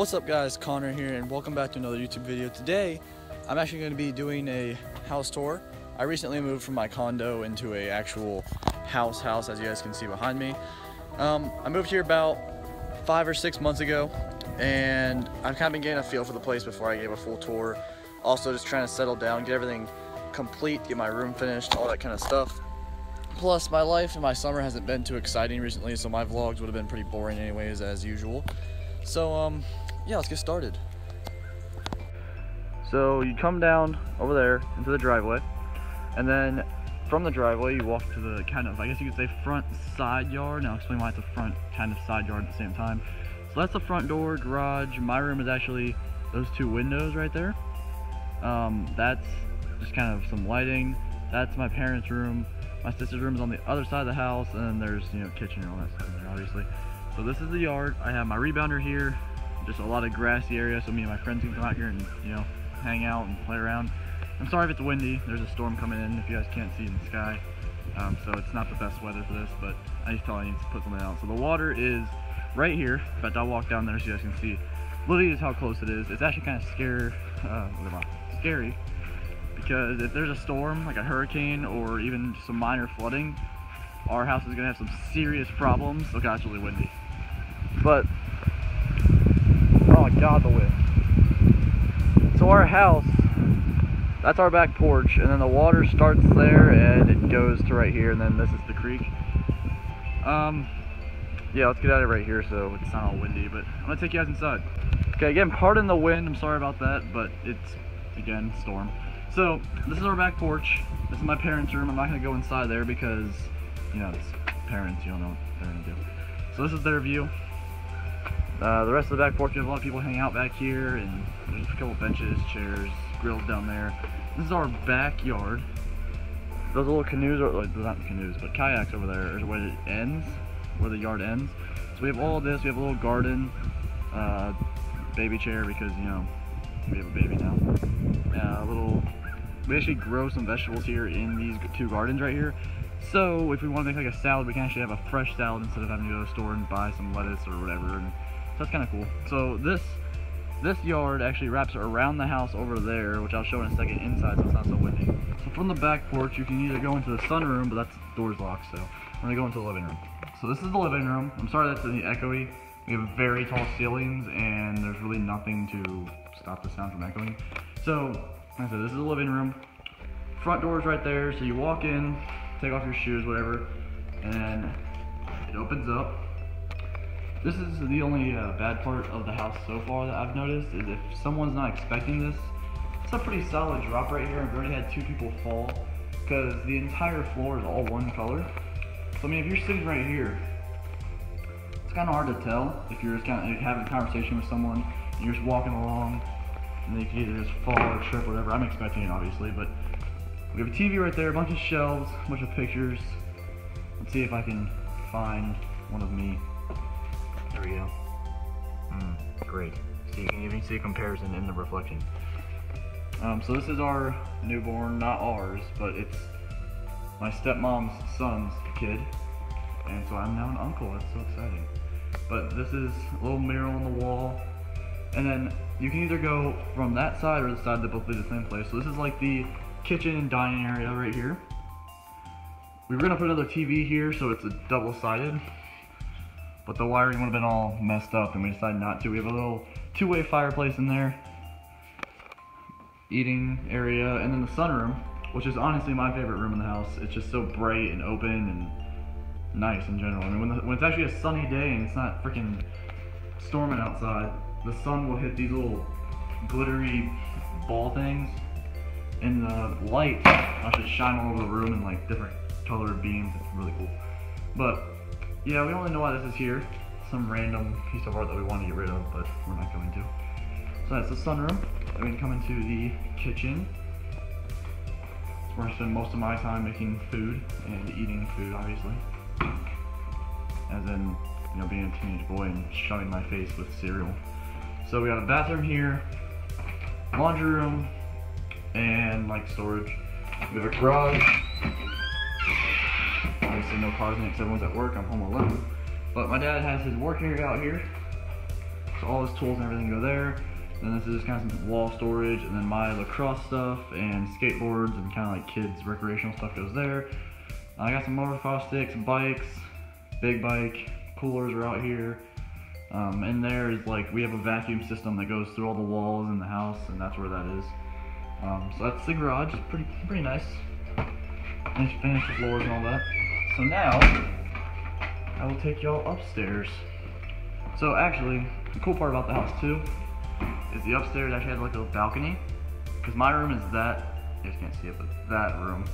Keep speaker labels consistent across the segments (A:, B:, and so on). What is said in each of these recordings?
A: What's up guys, Connor here and welcome back to another YouTube video. Today, I'm actually going to be doing a house tour. I recently moved from my condo into a actual house house as you guys can see behind me. Um, I moved here about five or six months ago and I've kind of been getting a feel for the place before I gave a full tour. Also just trying to settle down, get everything complete, get my room finished, all that kind of stuff. Plus, my life and my summer hasn't been too exciting recently, so my vlogs would have been pretty boring anyways, as usual. So, um, yeah, let's get started. So, you come down over there into the driveway, and then from the driveway, you walk to the kind of, I guess you could say front side yard. Now, I'll explain why it's a front kind of side yard at the same time. So that's the front door, garage. My room is actually those two windows right there. Um, that's just kind of some lighting. That's my parents' room. My sister's room is on the other side of the house, and then there's, you know, kitchen and all that stuff in there, obviously. So this is the yard. I have my rebounder here, just a lot of grassy area, so me and my friends can come out here and, you know, hang out and play around. I'm sorry if it's windy. There's a storm coming in, if you guys can't see in the sky. Um, so it's not the best weather for this, but I just thought I need to put something out. So the water is right here. In fact, I'll walk down there so you guys can see. Literally is how close it is. It's actually kind of scary, uh, scary because if there's a storm, like a hurricane or even some minor flooding, our house is gonna have some serious problems. Oh, it's really windy. But, god, the wind. So our house, that's our back porch, and then the water starts there and it goes to right here, and then this is the creek. Um, yeah, let's get out of right here so it's not all windy, but I'm gonna take you guys inside. Okay, again, pardon the wind, I'm sorry about that, but it's, again, storm. So, this is our back porch. This is my parents' room. I'm not to go inside there because, you know, it's parents. You don't know what they're to do. So this is their view. Uh, the rest of the back porch, we have a lot of people hang out back here, and there's a couple benches, chairs, grills down there. This is our backyard. Those little canoes, are like, not canoes, but kayaks over there is where it ends, where the yard ends. So we have all this. We have a little garden, uh, baby chair because, you know, we have a baby now. Uh, a little we actually grow some vegetables here in these two gardens right here. So if we want to make like a salad, we can actually have a fresh salad instead of having to go to the store and buy some lettuce or whatever. And that's kind of cool. So this this yard actually wraps around the house over there, which I'll show in a second inside so it's not so windy. So from the back porch, you can either go into the sunroom, but that's door's locked, so I'm gonna go into the living room. So this is the living room. I'm sorry that's any echoey. We have very tall ceilings and there's really nothing to stop the sound from echoing. So like I said, this is the living room. Front door is right there, so you walk in, take off your shoes, whatever, and it opens up. This is the only uh, bad part of the house so far that I've noticed, is if someone's not expecting this, it's a pretty solid drop right here. I've already had two people fall, because the entire floor is all one color. So I mean, if you're sitting right here, it's kind of hard to tell if you're just kind of having a conversation with someone, and you're just walking along, and they can either just fall or trip, whatever. I'm expecting it, obviously, but we have a TV right there, a bunch of shelves, a bunch of pictures. Let's see if I can find one of me. There we go. Mm, great. So you can even see a comparison in the reflection. Um, so this is our newborn, not ours, but it's my stepmom's son's kid. And so I'm now an uncle, that's so exciting. But this is a little mirror on the wall. And then you can either go from that side or the side that both to the same place. So this is like the kitchen and dining area right here. We are gonna put another TV here so it's a double-sided, but the wiring would have been all messed up and we decided not to. We have a little two-way fireplace in there, eating area, and then the sunroom, which is honestly my favorite room in the house. It's just so bright and open and nice in general. I mean, when, the, when it's actually a sunny day and it's not freaking storming outside, the sun will hit these little glittery ball things and the light actually shine all over the room in like different colored beams. It's really cool. But yeah, we only know why this is here. Some random piece of art that we want to get rid of, but we're not going to. So that's the sunroom. Then we can come into the kitchen. It's where I spend most of my time making food and eating food, obviously. As in, you know, being a teenage boy and shoving my face with cereal. So we got a bathroom here, laundry room, and like storage. We have a garage. Obviously no cars in it everyone's at work. I'm home alone. But my dad has his work area out here. So all his tools and everything go there. Then this is just kind of some wall storage, and then my lacrosse stuff and skateboards and kind of like kids recreational stuff goes there. I got some motocross sticks, bikes, big bike, coolers are out here. Um, and there is like, we have a vacuum system that goes through all the walls in the house, and that's where that is. Um, so that's the garage, it's pretty, pretty nice. Finish, finish the floors and all that. So now, I will take y'all upstairs. So actually, the cool part about the house too, is the upstairs actually has like a balcony. Because my room is that, you guys can't see it, but that room.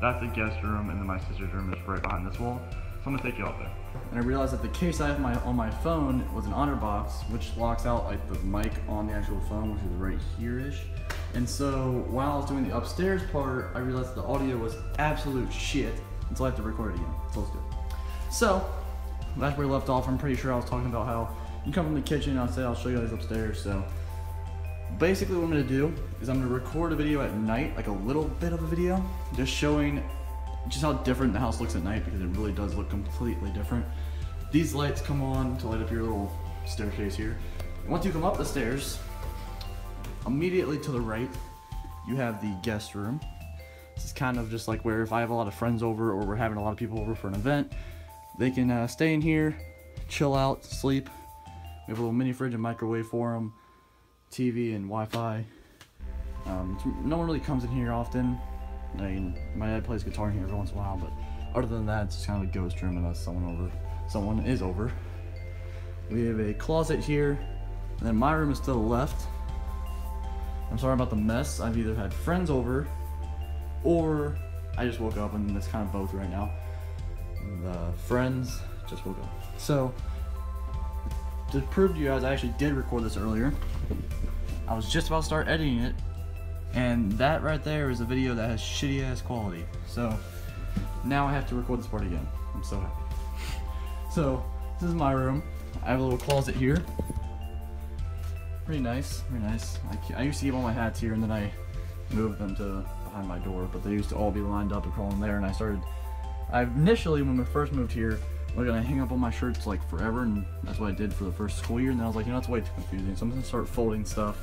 A: That's the guest room, and then my sister's room is right behind this wall. So I'm gonna take you out there. And I realized that the case I have my on my phone was an OtterBox, which locks out like the mic on the actual phone, which is right here-ish. And so while I was doing the upstairs part, I realized the audio was absolute shit. Until I have to record it again. So let's do it. So that's where we left off. I'm pretty sure I was talking about how you come from the kitchen. I said I'll show you guys upstairs. So basically, what I'm gonna do is I'm gonna record a video at night, like a little bit of a video, just showing just how different the house looks at night because it really does look completely different. These lights come on to light up your little staircase here. And once you come up the stairs, immediately to the right, you have the guest room. Is kind of just like where if I have a lot of friends over or we're having a lot of people over for an event, they can uh, stay in here, chill out, sleep. We have a little mini fridge and microwave for them, TV and Wi-Fi. Um, no one really comes in here often. I mean, my dad plays guitar in here every once in a while, but other than that, it's just kind of a ghost room unless someone over, someone is over. We have a closet here, and then my room is to the left. I'm sorry about the mess. I've either had friends over, or I just woke up, and it's kind of both right now. The friends just woke up. So, to prove to you guys, I actually did record this earlier. I was just about to start editing it, and that right there is a video that has shitty ass quality. So now I have to record this part again. I'm so happy. So this is my room. I have a little closet here. Pretty nice, pretty nice. I, I used to keep all my hats here and then I moved them to behind my door, but they used to all be lined up across there and I started, I initially when we first moved here, I was gonna hang up all my shirts like forever and that's what I did for the first school year and then I was like, you know, it's way too confusing. So I'm gonna start folding stuff,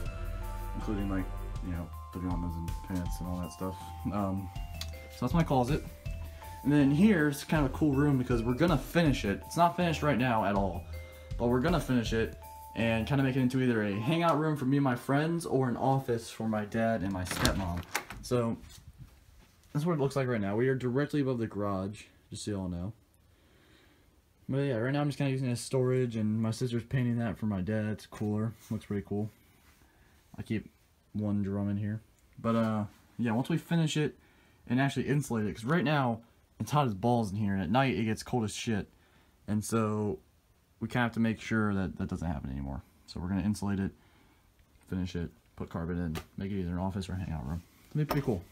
A: including like, you know, pajamas and pants and all that stuff. Um, so that's my closet. And then here's kind of a cool room because we're gonna finish it. It's not finished right now at all, but we're gonna finish it and kind of make it into either a hangout room for me and my friends or an office for my dad and my stepmom. So that's what it looks like right now. We are directly above the garage, just so y'all know. But yeah, right now I'm just kind of using it as storage, and my sister's painting that for my dad. It's cooler. Looks pretty cool. I keep one drum in here. But uh, yeah, once we finish it and actually insulate it, because right now it's hot as balls in here, and at night it gets cold as shit. And so we kind of have to make sure that that doesn't happen anymore. So we're going to insulate it, finish it, put carpet in, make it either an office or a hangout room. It'll be pretty cool.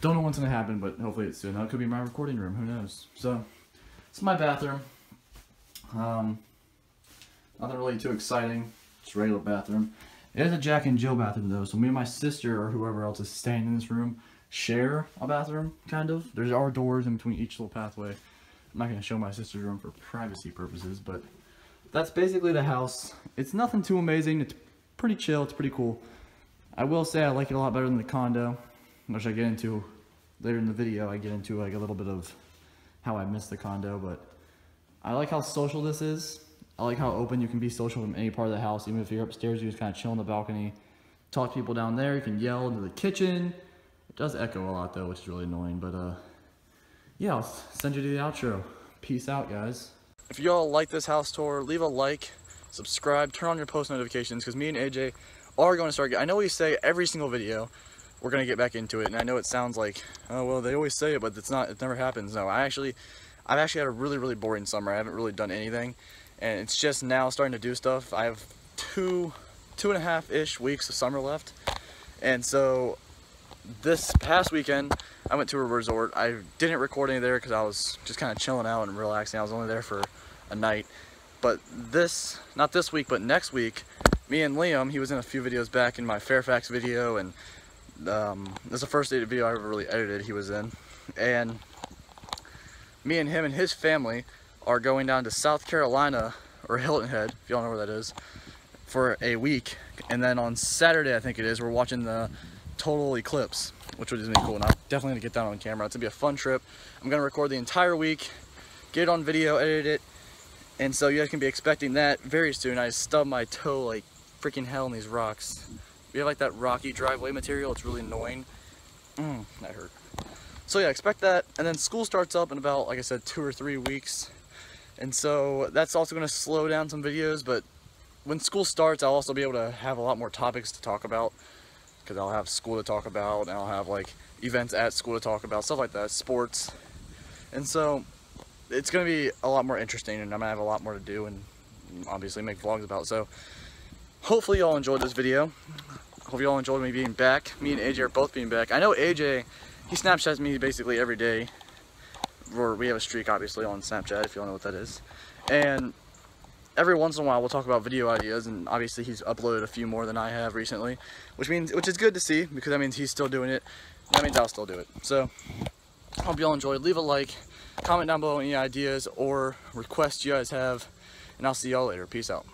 A: Don't know when's going to happen, but hopefully it's soon. That could be my recording room. Who knows? So, it's my bathroom. Um, nothing really too exciting. Just regular bathroom. It is a Jack and Jill bathroom though, so me and my sister or whoever else is staying in this room share a bathroom, kind of. There's our doors in between each little pathway. I'm not to show my sister's room for privacy purposes, but that's basically the house. It's nothing too amazing. It's pretty chill. It's pretty cool. I will say I like it a lot better than the condo, which I get into later in the video. I get into like a little bit of how I miss the condo, but I like how social this is. I like how open you can be social from any part of the house. Even if you're upstairs, you just kind of chill on the balcony, talk to people down there. You can yell into the kitchen. It does echo a lot though, which is really annoying. But uh, yeah, I'll send you to the outro. Peace out, guys. If y'all like this house tour, leave a like, subscribe, turn on your post notifications because me and AJ are going to start. I know we say every single video we're gonna get back into it, and I know it sounds like oh well they always say it, but it's not. It never happens. No, I actually, I've actually had a really really boring summer. I haven't really done anything and it's just now starting to do stuff. I have two, two and a half ish weeks of summer left, and so this past weekend I went to a resort. I didn't record any there because I was just kind of chilling out and relaxing. I was only there for a night, but this, not this week, but next week, me and Liam, he was in a few videos back in my Fairfax video, and um, this is the first video I ever really edited he was in, and me and him and his family are going down to South Carolina or Hilton Head, if y'all know where that is, for a week. And then on Saturday, I think it is, we're watching the total eclipse, which is really cool. And I'm definitely gonna get that on camera. It's gonna be a fun trip. I'm gonna record the entire week, get it on video, edit it, and so you guys can be expecting that very soon. I stubbed my toe like freaking hell in these rocks. We have like that rocky driveway material. It's really annoying. Mm, that hurt. So yeah, expect that. And then school starts up in about, like I said, two or three weeks. And so that's also going to slow down some videos, but when school starts, I'll also be able to have a lot more topics to talk about because I'll have school to talk about and I'll have like events at school to talk about, stuff like that, sports. And so it's going to be a lot more interesting and I'm going to have a lot more to do and obviously make vlogs about. So hopefully y'all enjoyed this video. Hope y'all enjoyed me being back. Me and AJ are both being back. I know AJ, he Snapchats me basically every day. We have a streak obviously on Snapchat if you all know what that is. And every once in a while we'll talk about video ideas and obviously he's uploaded a few more than I have recently. Which means which is good to see because that means he's still doing it. That means I'll still do it. So hope y'all enjoyed. Leave a like, comment down below any ideas or requests you guys have, and I'll see y'all later. Peace out.